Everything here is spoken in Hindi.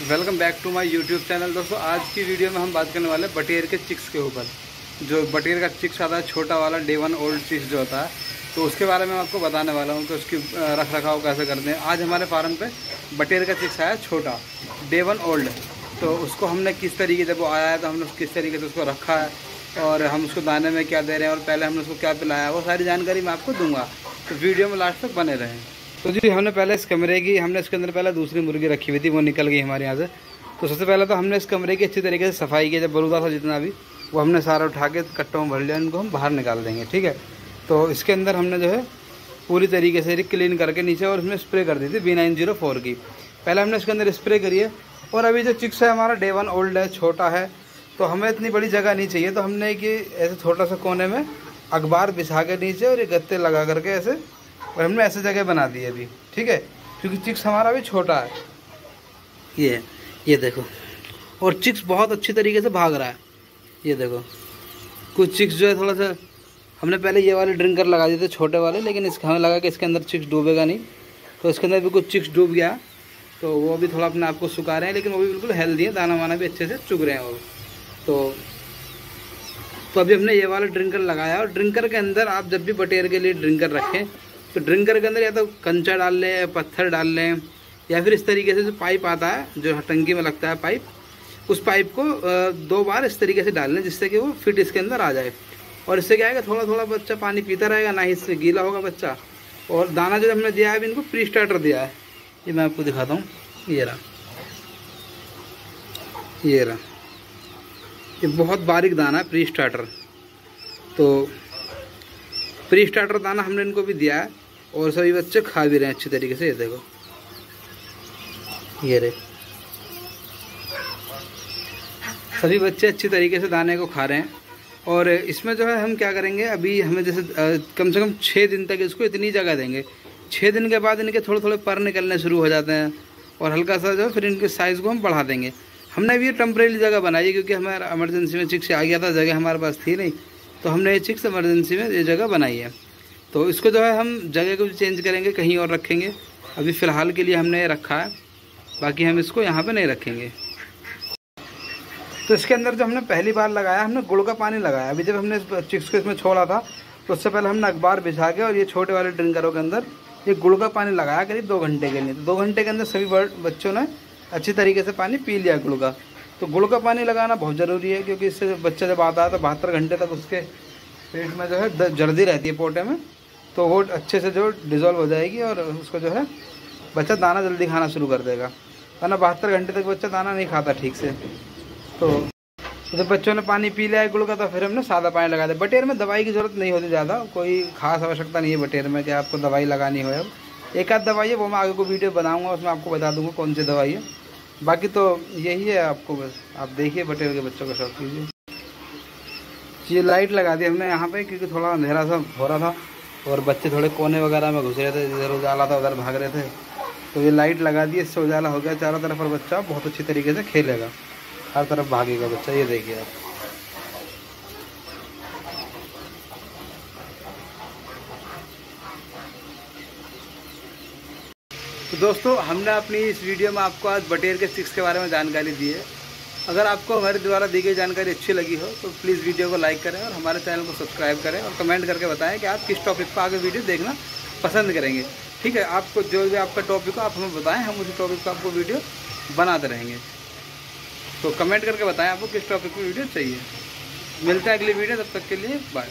Welcome back to my YouTube channel. दोस्तों, आज की वीडियो में हम बात करने वाले हैं बटेर के चिक्स के ऊपर। जो बटेर का चिक्स आता है, छोटा वाला डे वन ओल्ड चिक्स जो होता है तो उसके बारे में आपको बताने वाला हूँ कि उसकी रख रखाव कैसे करते हैं। आज हमारे फार्म पे बटेर का चिक्स आया छोटा डे वन ओल्ड तो उसको हमने किस तरीके से वो आया है तो हमने किस तरीके से उसको रखा है, और हम उसको दाने में क्या दे रहे हैं, और पहले हमने उसको क्या पिलाया वो सारी जानकारी मैं आपको दूँगा। तो वीडियो में लास्ट तक बने रहें। तो जी, हमने पहले इस कमरे की, हमने इसके अंदर पहले दूसरी मुर्गी रखी हुई थी, वो निकल गई हमारे यहाँ से। तो सबसे पहले तो हमने इस कमरे की अच्छी तरीके से सफ़ाई की, जब बरूदा था जितना भी, वो हमने सारा उठा के कट्टों में भर लिया, इनको हम बाहर निकाल देंगे, ठीक है? तो इसके अंदर हमने जो है, पूरी तरीके से क्लीन करके नीचे और इसमें स्प्रे कर दी थी बी नाइन ज़ीरो फोर की। पहले हमने इसके अंदर स्प्रे करी है, और अभी जो चिक्स है, हमारा डे वन ओल्ड है, छोटा है तो हमें इतनी बड़ी जगह नहीं चाहिए। तो हमने कि ऐसे छोटा सा कोने में अखबार बिछा के नीचे और ये गत्ते लगा करके ऐसे और हमने ऐसे जगह बना दी है अभी, ठीक है? क्योंकि चिक्स हमारा भी छोटा है। ये ये देखो। और चिक्स बहुत अच्छी तरीके से भाग रहा है। ये देखो। कुछ चिक्स जो है थोड़ा सा, हमने पहले ये वाले ड्रिंकर लगा दिए थे छोटे वाले, लेकिन इसके हमें लगा कि इसके अंदर चिक्स डूबेगा नहीं। तो इसके अंदर भी कुछ चिक्स डूब गया। तो वो भी थोड़ा अपने आप को सुखा रहे हैं, लेकिन वो भी बिल्कुल हेल्दी है। दाना वाना भी अच्छे से चुग रहे हैं वो। तो तो अभी हमने ये वाला ड्रिंकर लगाया। और ड्रिंकर के अंदर आप जब भी बटेर के लिए ड्रिंकर रखें तो ड्रिंकर के अंदर या तो कंचा डाल लें पत्थर डाल लें, या फिर इस तरीके से जो पाइप आता है, जो टंकी में लगता है पाइप, उस पाइप को दो बार इस तरीके से डाल लें जिससे कि वो फिट इसके अंदर आ जाए। और इससे क्या है थोड़ा थोड़ा बच्चा पानी पीता रहेगा, ना ही इससे गीला होगा बच्चा। और दाना जो हमने दिया है, इनको प्री स्टार्टर दिया है। ये मैं आपको दिखाता हूँ। ये रहा। ये रहा। ये बहुत बारीक दाना है प्री स्टार्टर तो प्री स्टार्टर दाना हमने इनको भी दिया है। और सभी बच्चे खा भी रहे हैं अच्छी तरीके से, ये देखो। ये रे सभी बच्चे अच्छी तरीके से दाने को खा रहे हैं। और इसमें जो है, हम क्या करेंगे, अभी हमें जैसे कम से कम छः दिन तक इसको इतनी जगह देंगे। छः दिन के बाद इनके थोड़े थोड़े पर निकलने शुरू हो जाते हैं और हल्का सा जो है, फिर इनके साइज़ को हम बढ़ा देंगे। हमने अभी ये टेम्परेरी जगह बनाई है, क्योंकि हमारा इमरजेंसी में चिक से आ गया था, जगह हमारे पास थी नहीं। तो हमने ये चिक्स इमरजेंसी में ये जगह बनाई है। तो इसको जो है हम जगह को भी चेंज करेंगे, कहीं और रखेंगे। अभी फ़िलहाल के लिए हमने रखा है। बाकी हम इसको यहाँ पे नहीं रखेंगे। तो इसके अंदर जो हमने पहली बार लगाया, हमने गुड़ का पानी लगाया। अभी जब हमने चिक्स को इसमें छोड़ा था तो उससे पहले हमने अखबार बिछा के और ये छोटे वाले ड्रिंकरों के अंदर ये गुड़ का पानी लगाया करीब दो घंटे के लिए। तो दो घंटे के अंदर सभी बच्चों ने अच्छी तरीके से पानी पी लिया गुड़ का। तो गुड़ का पानी लगाना बहुत ज़रूरी है, क्योंकि इससे बच्चा जब आता है तो बहत्तर घंटे तक उसके पेट में जो है जर्दी रहती है पोटे में। तो वो अच्छे से जो डिज़ोल्व हो जाएगी और उसको जो है, बच्चा दाना जल्दी खाना शुरू कर देगा। वरना बहत्तर घंटे तक बच्चा दाना नहीं खाता ठीक से। तो जब तो बच्चों ने पानी पी लिया है गुड़ का तो फिर हमने सादा पानी लगा दिया। बटेर में दवाई की ज़रूरत नहीं होती ज़्यादा। कोई खास आवश्यकता नहीं है बटेर में कि आपको दवाई लगानी हो। अब एक आध दवाई है, वो मैं आगे को वीडियो बनाऊँगा, उसमें आपको बता दूँगा कौन सी दवाई है। बाकी तो यही है आपको बस। आप देखिए बटेर के बच्चों का शौक कीजिए। ये लाइट लगा दी हमने यहाँ पे, क्योंकि थोड़ा अंधेरा सा हो रहा था। और बच्चे थोड़े कोने वगैरह में घुस रहे थे इधर उजाला था, उधर भाग रहे थे। तो ये लाइट लगा दी, इससे उजाला हो गया। चारों तरफ़ और बच्चा बहुत अच्छी तरीके से खेलेगा। हर तरफ़ भागेगा बच्चा, ये देखिए आप। तो दोस्तों, हमने अपनी इस वीडियो में आपको आज बटेर के सिक्स के बारे में जानकारी दी है। अगर आपको हमारे द्वारा दी गई जानकारी अच्छी लगी हो तो प्लीज़ वीडियो को लाइक करें और हमारे चैनल को सब्सक्राइब करें और कमेंट करके बताएँ कि आप किस टॉपिक पर आगे वीडियो देखना पसंद करेंगे। ठीक है, आपको जो भी आपका टॉपिक हो, आप हमें बताएँ, हम उसी टॉपिक पर आपको वीडियो बनाते रहेंगे। तो कमेंट करके बताएँ आपको किस टॉपिक पर वीडियो चाहिए। मिलते हैं अगली वीडियो तब तक के लिए बाय